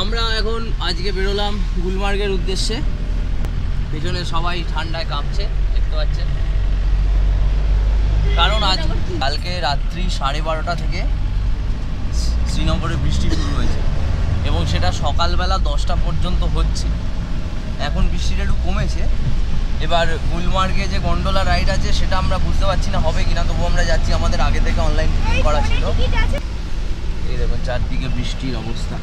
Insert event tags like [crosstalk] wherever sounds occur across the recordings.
আমরা এখন আজকে বেরোলাম গুলমার্গের উদ্দেশ্যে। পেছনে সবাই ঠান্ডায় কাঁপছে, দেখতে পাচ্ছেন। কারণ আজ কালকে রাত্রি সাড়ে বারোটা থেকে শ্রীনগরে বৃষ্টি শুরু হয়েছে এবং সেটা সকালবেলা দশটা পর্যন্ত হচ্ছে। এখন বৃষ্টিটা একটু কমেছে। এবার গুলমার্গে যে গন্ডোলা রাইড আছে, সেটা আমরা বুঝতে পারছি না হবে কিনা তবু আমরা যাচ্ছি আমাদের আগে থেকে অনলাইন বুকিং করা ছিল। এই দেখুন, চারদিকে বৃষ্টির অবস্থা।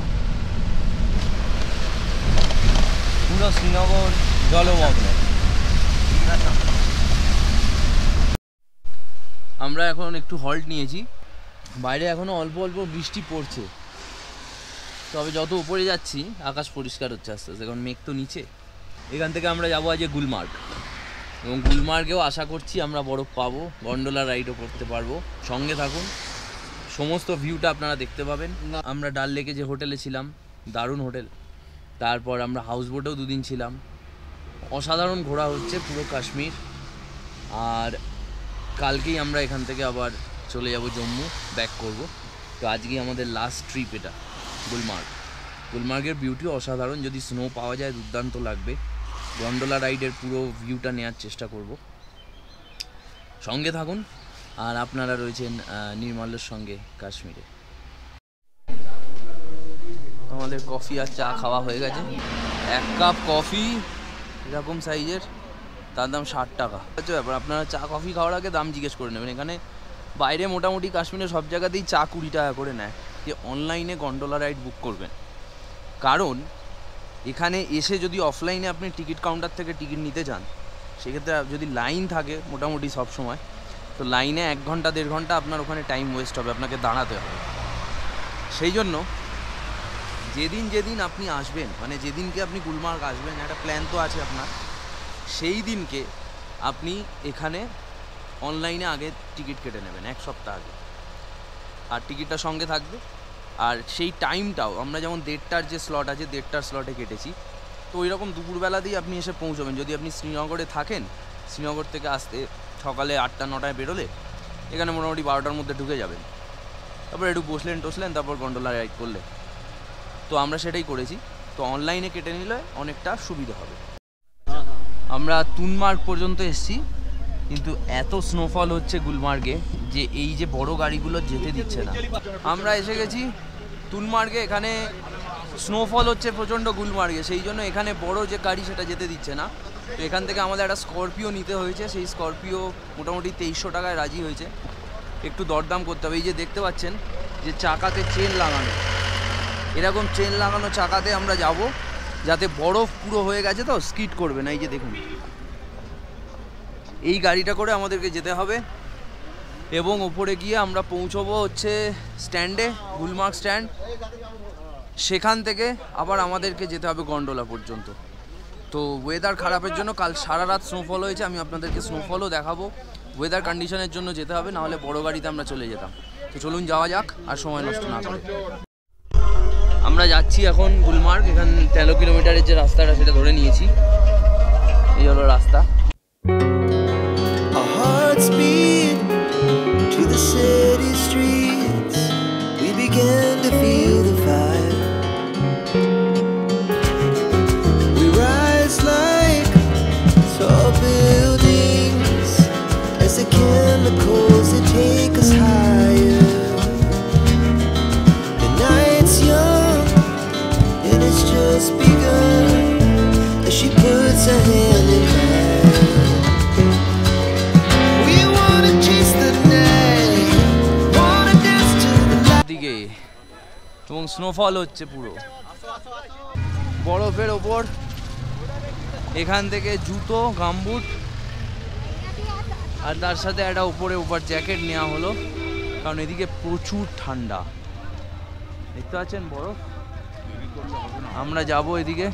পুরো শ্রীনগর জলমগ্ন আমরা এখন একটু হল্ট নিয়েছি। বাইরে এখনও অল্প অল্প বৃষ্টি পড়ছে। তবে যত উপরে যাচ্ছি, আকাশ পরিষ্কার হচ্ছে আস্তে আস্তে, কারণ মেঘ তো নিচে। এখান থেকে আমরা যাব আজকে গুলমার্গ। এবং গুলমার্গেও আশা করছি আমরা বরফ পাবো গন্ডোলা রাইডও করতে পারব। সঙ্গে থাকুন। সমস্ত ভিউটা আপনারা দেখতে পাবেন। আমরা ডাল লেকে যে হোটেলে ছিলাম, দারুণ হোটেল। তারপর আমরা হাউস বোটেও দুদিন ছিলাম। অসাধারণ ঘোরা হচ্ছে পুরো কাশ্মীর। আর কালকেই আমরা এখান থেকে আবার চলে যাব জম্মু ব্যাক করব। তো আজকেই আমাদের লাস্ট ট্রিপ এটা গুলমার্গ। গুলমার্গের বিউটি অসাধারণ যদি স্নো পাওয়া যায় দুর্দান্ত লাগবে। গন্ডোলা রাইডের পুরো ভিউটা নেওয়ার চেষ্টা করব। সঙ্গে থাকুন আর আপনারা রয়েছেন আহ, নির্মলের সঙ্গে কাশ্মীরে। আমাদের কফি আর চা খাওয়া হয়ে গেছে। এক কাপ কফি এরকম সাইজের তার দাম ষাট টাকা। হচ্ছে ব্যাপার, আপনারা চা কফি খাওয়ার আগে দাম জিজ্ঞেস করে নেবেন। এখানে বাইরে মোটামুটি কাশ্মীরে সব জায়গাতেই চা কুড়ি টাকা করে নেয়। যে অনলাইনে গন্ডোলা রাইড বুক করবেন। কারণ, এখানে এসে যদি অফলাইনে আপনি টিকিট কাউন্টার থেকে টিকিট নিতে চান, সেক্ষেত্রে যদি লাইন থাকে মোটামুটি সব সময়, তো লাইনে এক ঘণ্টা, দেড় ঘণ্টা আপনার ওখানে টাইম ওয়েস্ট হবে, আপনাকে দাঁড়াতে হবে। সেই জন্য যেদিন যেদিন আপনি আসবেন মানে যেদিনকে আপনি গুলমার্গ আসবেন, একটা প্ল্যান তো আছে আপনার, সেই দিনকে আপনি এখানে অনলাইনে আগে টিকিট কেটে নেবেন, এক সপ্তাহ আগে। আর টিকিটটা সঙ্গে থাকবে। আর সেই টাইমটাও আমরা যেমন দেড়টার যে স্লট আছে, দেড়টার স্লটে কেটেছি। তো ওই রকম দুপুরবেলাতেই আপনি এসে পৌঁছবেন। যদি আপনি শ্রীনগরে থাকেন, শ্রীনগর থেকে আসতে সকালে আটটা, নটায় বেরোলে, এখানে মোটামুটি বারোটার মধ্যে ঢুকে যাবেন। তারপর একটু বসলেন, টসলেন, তারপর গন্ডোলা রাইড করলে তো আমরা সেটাই করেছি। তো অনলাইনে কেটে নিলে অনেকটা সুবিধা হবে। আমরা তুনমার্গ পর্যন্ত এসেছি কিন্তু এত স্নোফল হচ্ছে গুলমার্গে যে এই যে বড় গাড়িগুলো যেতে দিচ্ছে না। আমরা এসে গেছি তুনমার্গে এখানে স্নোফল হচ্ছে প্রচণ্ড গুলমার্গে সেই জন্য এখানে বড় যে গাড়ি সেটা যেতে দিচ্ছে না। তো এখান থেকে আমাদের একটা স্করপিও নিতে হয়েছে সেই স্করপিও মোটামুটি তেইশশো টাকায় রাজি হয়েছে। একটু দরদাম করতে হবে। এই যে দেখতে পাচ্ছেন যে চাকাতে চেন লাগানো। এরকম চেন লাগানো চাকাতে আমরা যাব, যাতে বরফ পুরো হয়ে গেছে তো স্কিট করবে না, এই যে দেখুন। এই গাড়িটা করে আমাদেরকে যেতে হবে, এবং ওপরে গিয়ে আমরা পৌঁছবো হচ্ছে স্ট্যান্ডে গুলমার্গ স্ট্যান্ড সেখান থেকে আবার আমাদেরকে যেতে হবে গন্ডোলা পর্যন্ত। তো ওয়েদার খারাপের জন্য কাল সারা রাত স্নোফল হয়েছে, আমি আপনাদেরকে স্নোফলও দেখাবো। ওয়েদার কন্ডিশনের জন্য যেতে হবে নাহলে বড় গাড়িতে আমরা চলে যেতাম। তো চলুন যাওয়া যাক, আর সময় নষ্ট না করে। আমরা যাচ্ছি এখন গুলমার্গ, এখান তেরো কিলোমিটারের যে রাস্তাটা, সেটা ধরে নিয়েছি। এই হলো রাস্তা। স্নোফল হচ্ছে পুরো। বরফের ওপর এখান থেকে জুতো, গামবুট আর তার সাথে একটা উপরে উপর জ্যাকেট নেওয়া হলো, কারণ এদিকে প্রচুর ঠান্ডা। দেখতে পাচ্ছেন বরফ? আমরা যাব এদিকে।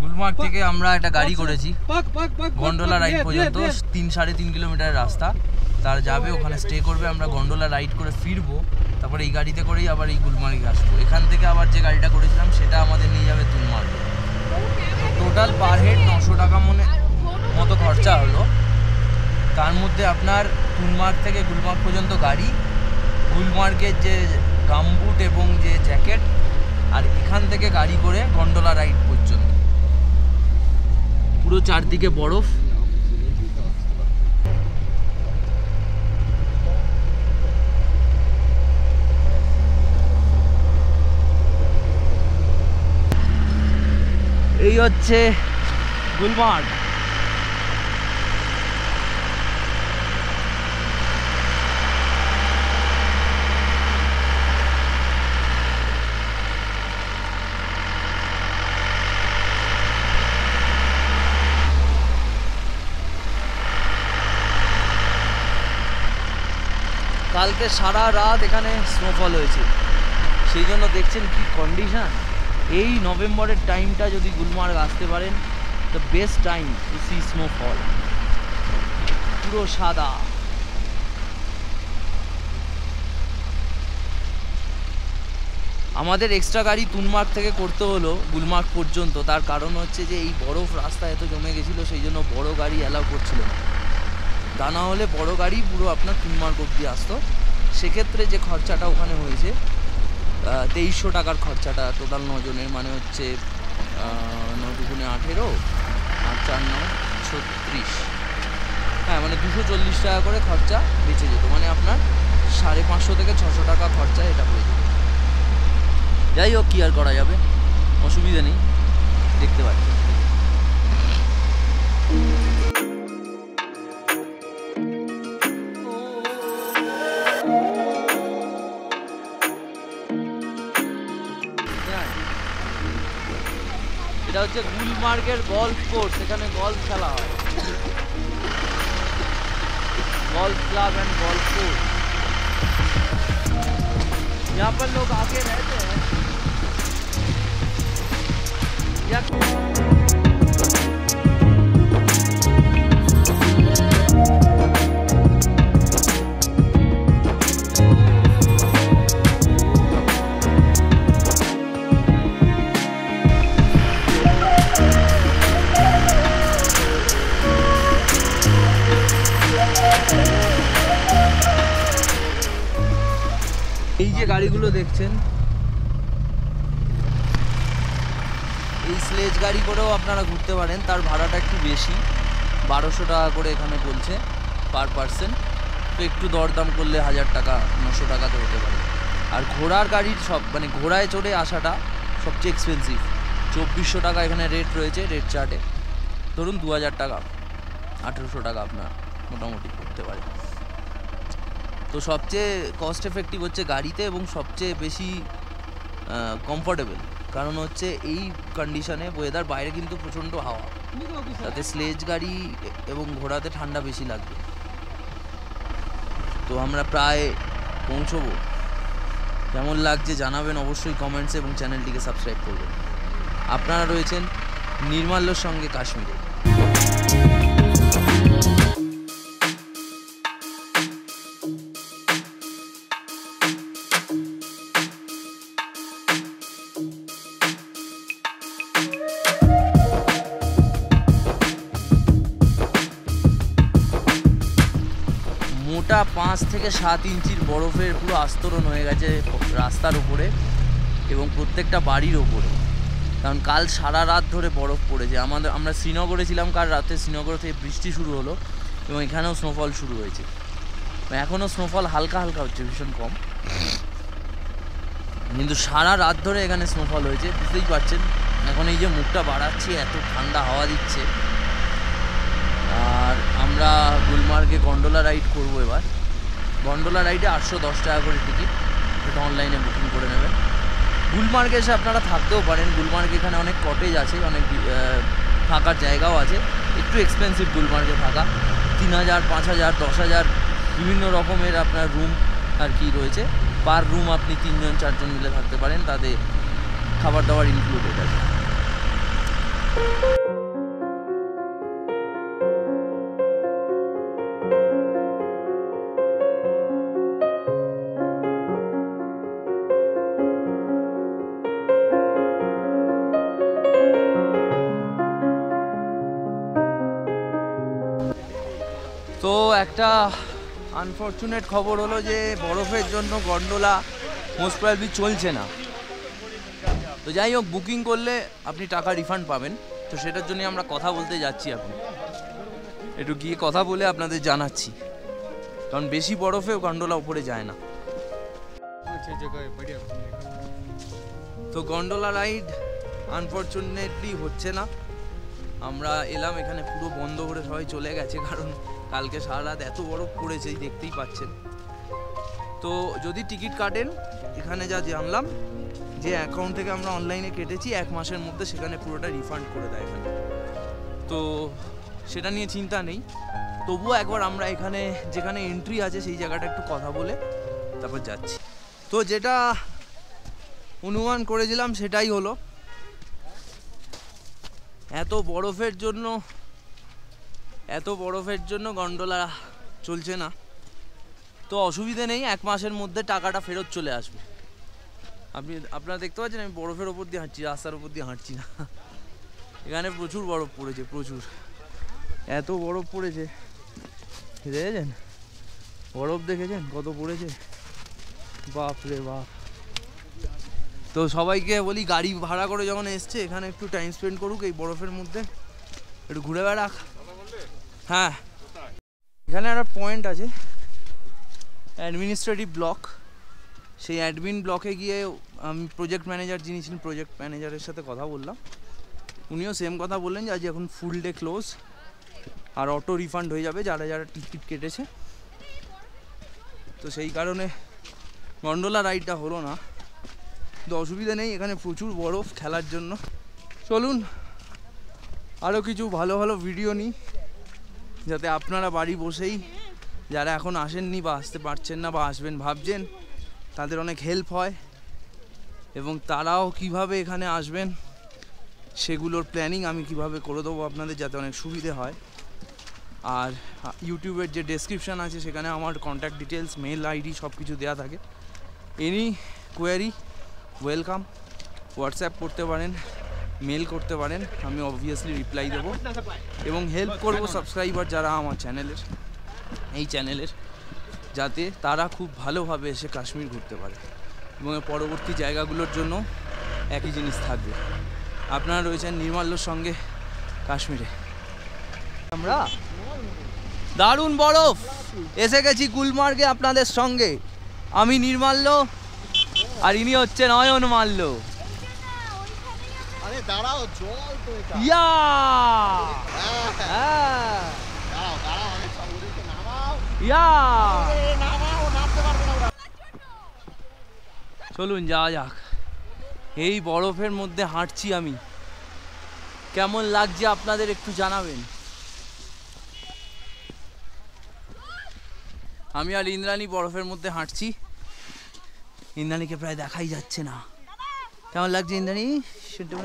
গুলমার্গ থেকে আমরা একটা গাড়ি করেছি গন্ডোলা রাইড পর্যন্ত, তিন সাড়ে তিন কিলোমিটার রাস্তা। তার যাবে, ওখানে স্টে করবে, আমরা গন্ডোলা রাইড করে ফিরবো। তারপরে এই গাড়িতে করেই আবার এই গুলমার্গে আসব। এখান থেকে আবার যে গাড়িটা করেছিলাম, সেটা আমাদের নিয়ে যাবে তুলমার্গে টোটাল পার হেড নশো টাকা মনে মতো খরচা হলো। তার মধ্যে আপনার তুলমার্গ থেকে গুলমার্গ পর্যন্ত গাড়ি, গুলমার্গের যে গামবুট এবং যে জ্যাকেট, আর এখান থেকে থেকে গাড়ি করে গন্ডোলা রাইড পর্যন্ত। পুরো চারদিকে বরফ। এই হচ্ছে গুলমার্গ কালকে সারা রাত এখানে স্নোফল হয়েছে। সেই জন্য দেখছেন কি কন্ডিশন এই নভেম্বরের টাইমটা যদি গুলমার্গ আসতে পারেন the best time to see snowfall পুরো সাদা। আমাদের এক্সট্রা গাড়ি তুনমার্গ থেকে করতে হলো গুলমার্গ পর্যন্ত। তার কারণ হচ্ছে যে এই বরফ রাস্তা এত জমে গেছিল, সেই জন্য বড় গাড়ি অ্যালাউ করছিল না। তা না হলে বড় গাড়ি পুরো আপনার তুনমার্গ অব্দি আসতো। সেক্ষেত্রে যে খরচাটা ওখানে হয়েছে তেইশশো টাকার খরচাটা টোটাল নজনের মানে হচ্ছে ন দুগুণে আঠেরো, আর চার নয় ছত্রিশ। হ্যাঁ মানে দুশো চল্লিশ টাকা করে খরচা বেঁচে যেত মানে আপনার সাড়ে পাঁচশো থেকে ছশো টাকা খরচা এটা হয়ে যেত। যাই হোক, কী আর করা যাবে? অসুবিধা নেই, দেখতে পাচ্ছি হচ্ছে গুলমার্গের গল্ফ কোর্স এখানে গল্ফ খেলা হয় golf club and golf course यहाँ पर लोग आके रहते हैं या আপনারা ঘুরতে পারেন। তার ভাড়াটা একটু বেশি। বারোশো টাকা করে এখানে বলছে পার পার্সন তো একটু দরদাম করলে হাজার টাকা, নশো টাকাতে হতে পারে। আর ঘোড়ার গাড়ির সব মানে ঘোড়ায় চড়ে আসাটা সবচেয়ে এক্সপেন্সিভ চব্বিশশো টাকা এখানে রেট রয়েছে রেট চার্টে ধরুন দু হাজার টাকা, আঠেরোশো টাকা আপনার মোটামুটি করতে পারে। তো সবচেয়ে কস্ট এফেক্টিভ হচ্ছে গাড়িতে এবং সবচেয়ে বেশি কমফোর্টেবল কারণ হচ্ছে এই কন্ডিশনে ওয়েদার বাইরে কিন্তু প্রচণ্ড হাওয়া। তাতে স্লেজ গাড়ি এবং ঘোড়াতে ঠান্ডা বেশি লাগবে। তো আমরা প্রায় পৌঁছবো। কেমন লাগছে জানাবেন অবশ্যই কমেন্টস এবং চ্যানেলটিকে সাবস্ক্রাইব করবেন। আপনারা রয়েছেন নির্মাল্যর সঙ্গে কাশ্মীরে। পাঁচ থেকে সাত ইঞ্চির বরফের পুরো আস্তরণ হয়ে গেছে রাস্তার উপরে এবং প্রত্যেকটা বাড়ির ওপরে কারণ কাল সারা রাত ধরে বরফ পড়েছে। আমাদের আমরা শ্রীনগরে ছিলাম কাল রাতে, শ্রীনগর থেকে বৃষ্টি শুরু হলো এবং এখানেও স্নোফল শুরু হয়েছে। এখনও স্নোফল হালকা হালকা হচ্ছে, ভীষণ কম। কিন্তু সারা রাত ধরে এখানে স্নোফল হয়েছে, বুঝতেই পারছেন? এখন এই যে মুখটা বাড়াচ্ছি, এত ঠান্ডা হাওয়া দিচ্ছে। আর আমরা গুলমার্গে গন্ডোলা রাইড করব এবার। গন্ডোলা রাইডে আটশো দশ টাকা করে টিকিট সেটা অনলাইনে বুকিং করে নেবেন। গুলমার্গে এসে আপনারা থাকতেও পারেন। গুলমার্গে এখানে অনেক কটেজ আছে, অনেক থাকার জায়গাও আছে। একটু এক্সপেন্সিভ গুলমার্গে থাকা। তিন হাজার, পাঁচ হাজার, দশ হাজার, বিভিন্ন রকমের আপনার রুম আর কি রয়েছে। পার রুম আপনি তিনজন, চারজন মিলে থাকতে পারেন। তাতে খাবার দাবার ইনক্লুডেড আছে। একটা আনফর্চুনেট খবর হলো যে বরফের জন্য গন্ডোলা মোস্ট প্রবলি চলছে না। তো যাই হোক বুকিং করলে আপনি টাকা রিফান্ড পাবেন। তো সেটার জন্য আমরা কথা বলতে যাচ্ছি আপনি একটু গিয়ে কথা বলে আপনাদের জানাচ্ছি। কারণ বেশি বরফেও গন্ডোলা উপরে যায় না। তো গন্ডোলা রাইড আনফর্চুনেটলি হচ্ছে না। আমরা এলাম এখানে পুরো বন্ধ করে সবাই চলে গেছে, কারণ কালকে সারা রাত এত বরফ পড়েছে দেখতেই পাচ্ছেন। তো যদি টিকিট কাটেন, এখানে যা জানলাম, যে অ্যাকাউন্ট থেকে আমরা অনলাইনে কেটেছি, এক মাসের মধ্যে সেখানে পুরোটা রিফান্ড করে দেয় এখানে। তো সেটা নিয়ে চিন্তা নেই। তবুও একবার আমরা এখানে, যেখানে এন্ট্রি আছে, সেই জায়গাটা একটু কথা বলে তারপর যাচ্ছি। তো যেটা অনুমান করেছিলাম, সেটাই হলো, এত বরফের জন্য এত বরফের জন্য গন্ডোলা চলছে না। তো অসুবিধে নেই, এক মাসের মধ্যে টাকাটা ফেরত চলে আসবে। আপনি, আপনারা দেখতে পাচ্ছেন আমি বরফের ওপর দিয়ে হাঁটছি, রাস্তার ওপর দিয়ে হাঁটছি না। এখানে প্রচুর বরফ পড়েছে, প্রচুর। এত বরফ পড়েছে। দেখেছেন? বরফ দেখেছেন? কত পড়েছে? বাপ রে বাপ। তো সবাইকে বলি, গাড়ি ভাড়া করে যখন এসছে, এখানে একটু টাইম স্পেন্ড করুক এই বরফের মধ্যে। একটু ঘুরে বেড়াক। হ্যাঁ। এখানে একটা পয়েন্ট আছে। অ্যাডমিনিস্ট্রেটিভ ব্লক সেই অ্যাডমিন ব্লকে গিয়ে আমি প্রজেক্ট ম্যানেজার যিনি ছিলেন প্রজেক্ট ম্যানেজারের সাথে কথা বললাম। উনিও সেম কথা বললেন যে, আজ এখন ফুল ডে ক্লোজ আর অটো রিফান্ড হয়ে যাবে, যারা যারা টিকিট কেটেছে। তো সেই কারণে গন্ডোলা রাইডটা হলো না। তো অসুবিধা নেই, এখানে প্রচুর বরফ খেলার জন্য। চলুন আরও কিছু ভালো ভালো ভিডিও নিই। যাতে আপনারা বাড়ি বসেই যারা এখন আসেননি বা আসতে পারছেন না বা আসবেন ভাবছেন, তাদের অনেক হেল্প হয় এবং তারাও কীভাবে এখানে আসবেন সেগুলোর প্ল্যানিং আমি কীভাবে করে দেবো আপনাদের যাতে অনেক সুবিধে হয়। আর ইউটিউবের যে ডেসক্রিপশান আছে সেখানে আমার কন্ট্যাক্ট ডিটেলস মেল আইডি সব কিছু দেওয়া থাকে। এনি কোয়ারি ওয়েলকাম হোয়াটসঅ্যাপ করতে পারেন। মেল করতে পারেন, আমি অবভিয়াসলি রিপ্লাই দেবো। এবং হেল্প করব সাবস্ক্রাইবার যারা আমার চ্যানেলের এই চ্যানেলের যাতে তারা খুব ভালোভাবে এসে কাশ্মীর ঘুরতে পারে। এবং পরবর্তী জায়গাগুলোর জন্য একই জিনিস থাকবে। আপনারা রয়েছেন নির্মাল্যর সঙ্গে কাশ্মীরে। আমরা দারুণ বরফ! এসে গেছি গুলমার্গে আপনাদের সঙ্গে। আমি নির্মাল্য, আর ইনি হচ্ছেন অয়ন মাল্য দাঁড়াও জল তো এটা। ইয়া! হ্যাঁ, হ্যাঁ, দাঁড়াও দাঁড়াও নামাও। ইয়া! নামাও নামতে পারবে না ওরা। চলুন যাওয়া যাক। এই বরফের মধ্যে হাঁটছি আমি। কেমন লাগছে আপনাদের একটু জানাবেন? আমি আর ইন্দ্রাণী বরফের মধ্যে হাঁটছি। ইন্দ্রাণীকে প্রায় দেখাই যাচ্ছে না। কেমন লাগছে ইন্দ্রাণী? শুনতে? [laughs]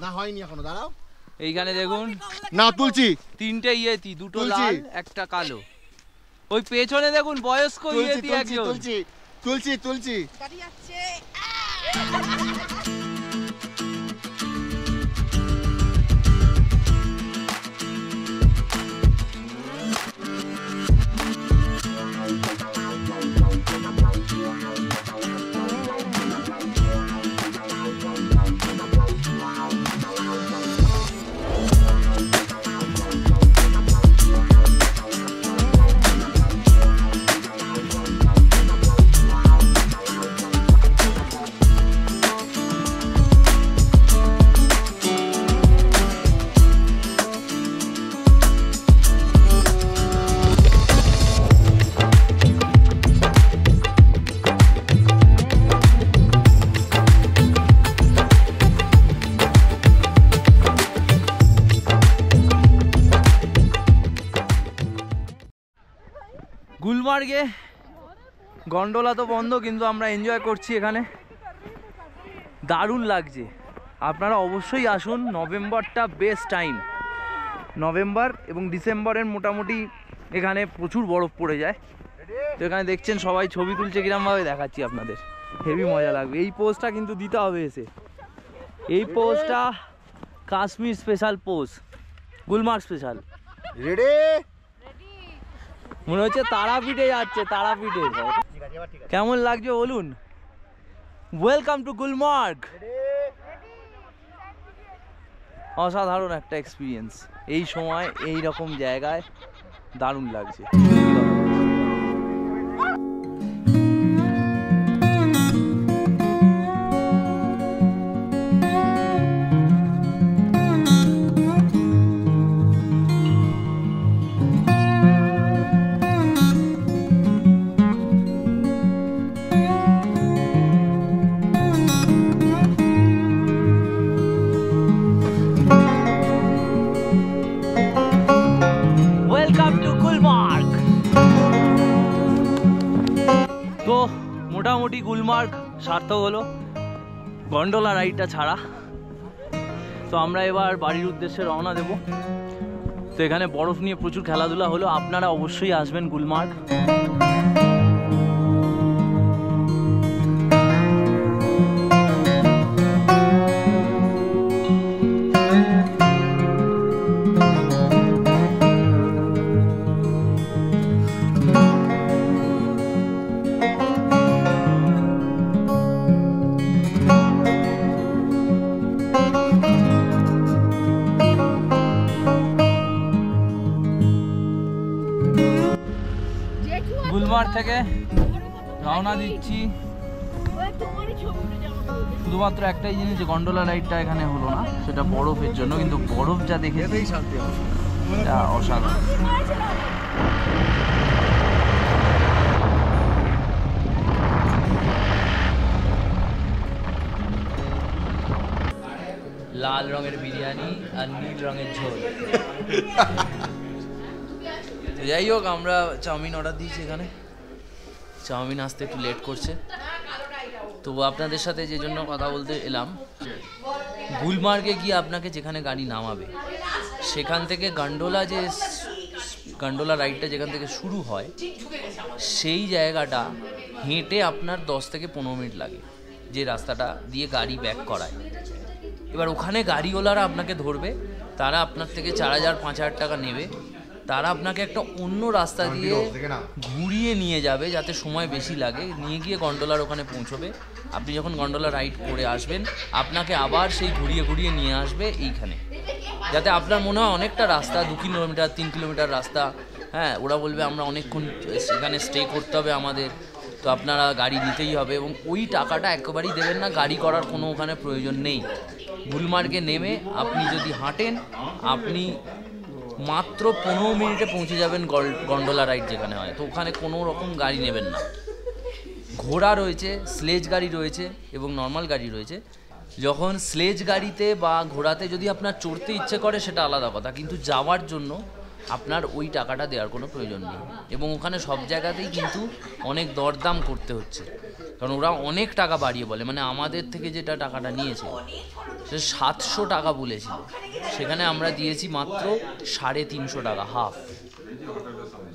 না? হয়নি এখনও দাঁড়াও। এইখানে দেখুন। না তুলছি। তিনটে ইয়েতি দুটো লাল একটা কালো। ওই পেছনে দেখুন বয়স্ক ইয়েতি একজন। তুলছি তুলছি তুলছি। [laughs] গাড়ি গন্ডোলা তো বন্ধ, কিন্তু আমরা এনজয় করছি এখানে। দারুণ লাগছে। আপনারা অবশ্যই আসুন, নভেম্বরটা বেস্ট টাইম নভেম্বর এবং ডিসেম্বরের মোটামুটি এখানে প্রচুর বরফ পড়ে যায়। তো এখানে দেখছেন সবাই ছবি তুলছে, কিরমভাবে দেখাচ্ছি আপনাদের। হেভি মজা লাগবে। এই পোস্টটা কিন্তু দিতে হবে এসে। এই পোজটা Kashmir special post Gulmarg special ready মনে হচ্ছে তারাপীঠে যাচ্ছে, তারাপীঠে। কেমন লাগছে বলুন? ওয়েলকাম টু গুলমার্গ অসাধারণ একটা এক্সপিরিয়েন্স এই সময়, এই রকম জায়গায় দারুণ লাগছে। সার্থক হলো গন্ডোলা রাইডটা ছাড়া। তো আমরা এবার বাড়ির উদ্দেশ্যে রওনা দেব। তো এখানে বরফ নিয়ে প্রচুর খেলাধুলা হলো। আপনারা অবশ্যই আসবেন গুলমার্গ। থেকে রওনা দিচ্ছি। শুধুমাত্র একটাই জিনিস যে গন্ডোলা রাইডটা এখানে হলো না সেটা বরফের জন্য কিন্তু বরফ যা দেখেছি এটা অসাধারণ। লাল রঙের বিরিয়ানি আর নীল রঙের ঝোল। [laughs] যাই হোক আমরা চাউমিন অর্ডার দিয়েছি এখানে। চাউমিন আসতে একটু লেট করছে। তো আপনাদের সাথে যে জন্য কথা বলতে এলাম, গুলমার্গে গিয়ে আপনাকে যেখানে গাড়ি নামাবে, সেখান থেকে গান্ডোলা যে গান্ডোলা রাইডটা যেখান থেকে শুরু হয়, সেই জায়গাটা হেঁটে আপনার দশ থেকে পনেরো মিনিট লাগে, যে রাস্তাটা দিয়ে গাড়ি ব্যাক করায়। এবার ওখানে গাড়িওয়ালারা আপনাকে ধরবে, তারা আপনার থেকে চার হাজার, পাঁচ হাজার টাকা নেবে তারা আপনাকে একটা অন্য রাস্তা দিয়ে ঘুরিয়ে নিয়ে যাবে যাতে সময় বেশি লাগে। নিয়ে গিয়ে গন্ডোলার ওখানে পৌঁছবে। আপনি যখন গন্ডোলা রাইড করে আসবেন আপনাকে আবার সেই ঘুরিয়ে ঘুরিয়ে নিয়ে আসবে এইখানে। যাতে আপনার মনে হয় অনেকটা রাস্তা দু কিলোমিটার তিন কিলোমিটার রাস্তা। হ্যাঁ ওরা বলবে আমরা অনেকক্ষণ সেখানে স্টে করতে হবে আমাদের। তো আপনারা গাড়ি নিতেই হবে এবং ওই টাকাটা একেবারেই দেবেন না গাড়ি করার কোনো ওখানে প্রয়োজন নেই। গুলমার্গে নেমে আপনি যদি হাঁটেন আপনি মাত্র পনেরো মিনিটে পৌঁছে যাবেন গন্ডোলা রাইড যেখানে হয়। তো ওখানে কোনো রকম গাড়ি নেবেন না। ঘোড়া রয়েছে স্লেজ গাড়ি রয়েছে এবং নর্মাল গাড়ি রয়েছে। যখন স্লেজ গাড়িতে বা ঘোড়াতে যদি আপনার চড়তে ইচ্ছে করে, সেটা আলাদা কথা। কিন্তু যাওয়ার জন্য আপনার ওই টাকাটা দেওয়ার কোনো প্রয়োজন নেই। এবং ওখানে সব জায়গাতেই কিন্তু অনেক দরদাম করতে হচ্ছে। কারণ ওরা অনেক টাকা বাড়িয়ে বলে। মানে আমাদের থেকে যেটা টাকাটা নিয়েছে, সে সাতশো টাকা বলেছিল। সেখানে আমরা দিয়েছি মাত্র সাড়ে তিনশো টাকা, হাফ।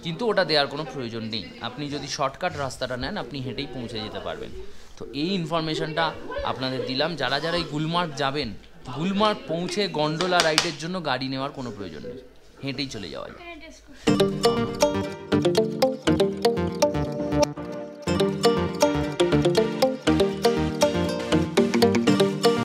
কিন্তু ওটা দেওয়ার কোনো প্রয়োজন নেই। আপনি যদি শর্টকাট রাস্তাটা নেন, আপনি হেঁটেই পৌঁছে যেতে পারবেন। তো এই ইনফরমেশনটা আপনাদের দিলাম। যারা যারা এই গুলমার্গ যাবেন, গুলমার্গ পৌঁছে গন্ডোলা রাইডের জন্য গাড়ি নেওয়ার কোনো প্রয়োজন নেই। হেঁটেই চলে যাওয়া যায়।